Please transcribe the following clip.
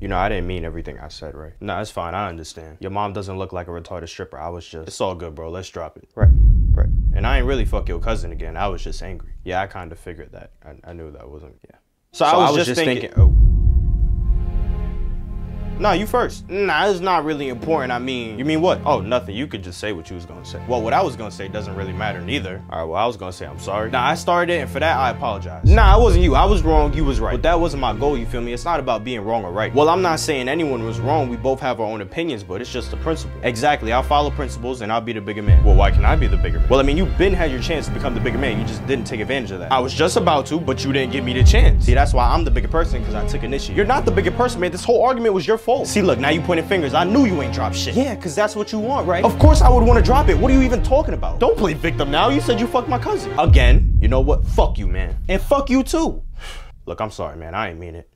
You know, I didn't mean everything I said, right? Nah, it's fine. I understand. Your mom doesn't look like a retarded stripper. I was just, it's all good, bro. Let's drop it. Right, right. And I ain't really fuck your cousin again. I was just angry. Yeah, I kind of figured that. I, I knew that wasn't, yeah. So, I, was just, thinking, oh. Nah, you first. Nah, it's not really important. I mean, you mean what? Oh, nothing. You could just say what you was gonna say. Well, what I was gonna say doesn't really matter neither. All right, well, I was gonna say I'm sorry. Nah, I started it, and for that, I apologize. Nah, it wasn't you. I was wrong. You was right. But that wasn't my goal, you feel me? It's not about being wrong or right. Well, I'm not saying anyone was wrong. We both have our own opinions, but it's just the principle. Exactly. I'll follow principles, and I'll be the bigger man. Well, why can I be the bigger man? Well, I mean, you've been had your chance to become the bigger man. You just didn't take advantage of that. I was just about to, but you didn't give me the chance. See, that's why I'm the bigger person, because I took initiative. You're not the bigger person, man. This whole argument was your fault. See, look, now you pointing fingers. I knew you ain't drop shit. Yeah, cause that's what you want, right? Of course I would want to drop it. What are you even talking about? Don't play victim now. You said you fucked my cousin. Again. You know what? Fuck you, man. And fuck you too. Look, I'm sorry, man. I ain't mean it.